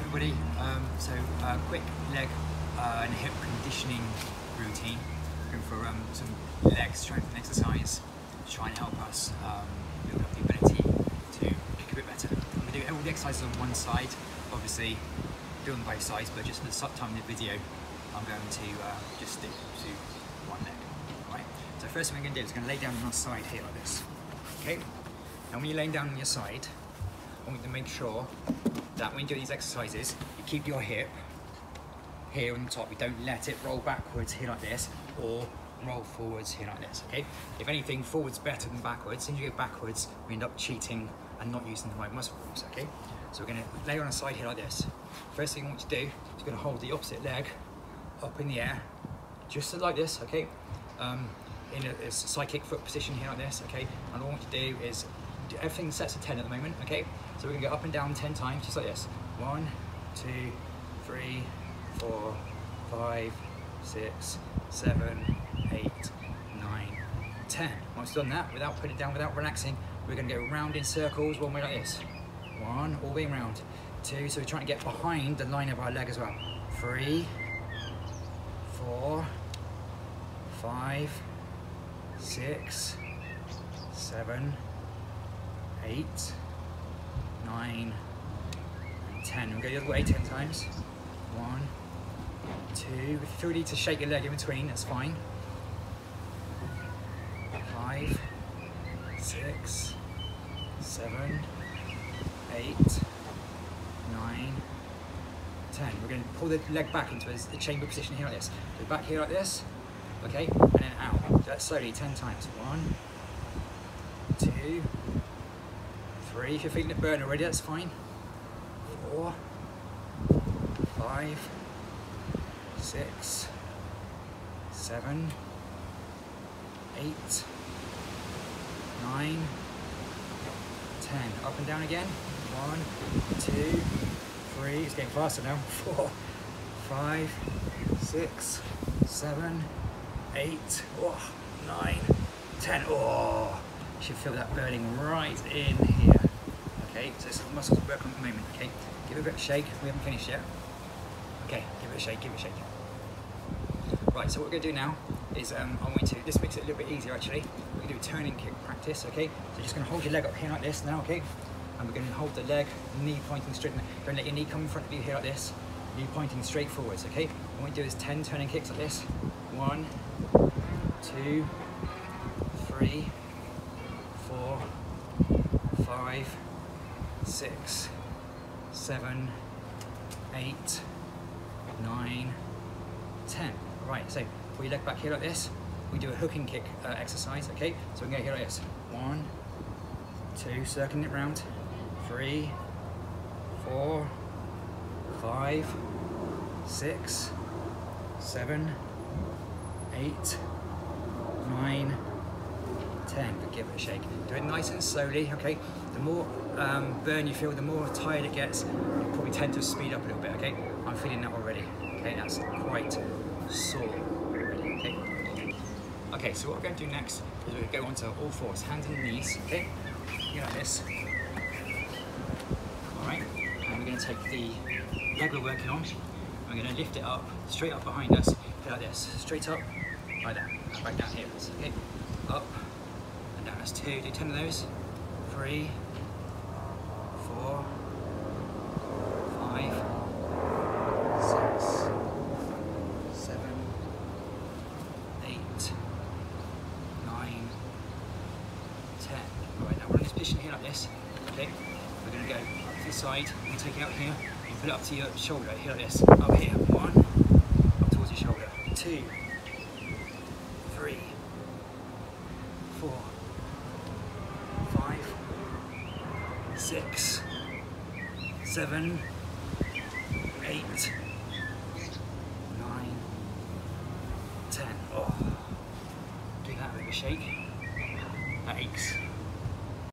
everybody. Um, so uh, quick leg uh, and hip conditioning routine. Going for um, some leg strength and exercise to try and help us um, build up the ability to kick a bit better. We do all the exercises on one side, obviously do on both sides, but just for the time of the video, I'm going to uh, just stick to one leg. Right. So first thing we're going to do is going to lay down on our side here like this. Okay. And when you're laying down on your side, I want you to make sure that when you do these exercises, you keep your hip here on the top. You don't let it roll backwards here like this or roll forwards here like this, okay? If anything, forwards better than backwards. As soon as you go backwards, we end up cheating and not using the right muscle groups, okay? So we're gonna lay on a side here like this. First thing I want you to do is you're gonna hold the opposite leg up in the air, just like this, okay? Um, in a, a kick foot position here like this, okay? And all I want to do is, everything sets at 10 at the moment, okay? So we're gonna go up and down 10 times, just like this. One, two, three, four, five, six, seven, eight, nine, ten. Once done that, without putting it down, without relaxing, we're gonna go round in circles, one way like this. One, all being round. Two, so we're trying to get behind the line of our leg as well. Three, four, five, six, seven, eight, nine, and 10. We'll go the other way 10 times. One, two. If you feel you need to shake your leg in between, that's fine. Five, six, seven, eight, nine, ten. We're going to pull the leg back into a chamber position here like this. So back here like this, okay, and then out. Do that slowly, 10 times. One, two, three. If you're feeling it burn already, that's fine. Four, five, six, seven, eight, nine, ten. Up and down again. One, two, three. It's getting faster now. Four, five, six, seven, eight, oh, nine, ten. Oh, you should feel that burning right in here. Okay, so some muscles work at the moment. Okay, give it a bit of shake. We haven't finished yet. Okay, give it a shake, give it a shake. Right, so what we're to do now is um, I'm going to, this makes it a little bit easier actually. We're to do a turning kick practice, okay? So you're just going to hold your leg up here like this now, okay? And we're going to hold the leg, knee pointing straight. Don't let your knee come in front of you here like this. Knee pointing straight forwards, okay? What we do is 10 turning kicks like this. One, two, three, four, five, six, seven, eight, nine, ten. Right, so we leg back here like this. We do a hooking kick uh, exercise, okay? So we can go here like this. One, two, circling it round. Three, four, five, six, seven, eight, But give it a shake. Do it nice and slowly, okay? The more um, burn you feel, the more tired it gets, you probably tend to speed up a little bit, okay? I'm feeling that already. Okay, that's quite sore already, okay? Okay, so what we're going to do next is we're going to go onto all fours, hands and knees, okay? You like this. Alright, and we're going to take the leg we're working on, we're going to lift it up, straight up behind us, like this, straight up, like that, back down here, okay? Up, that's two, do ten of those, three, four, five, six, seven, eight, nine, ten. Alright, now we're in this here like this. Okay, we're going to go up to the side and take it out here and put it up to your shoulder here like this. Up here, one, up towards your shoulder. Two, three, four, six, seven, eight, nine, ten. Oh, give that a bit of a shake. That aches.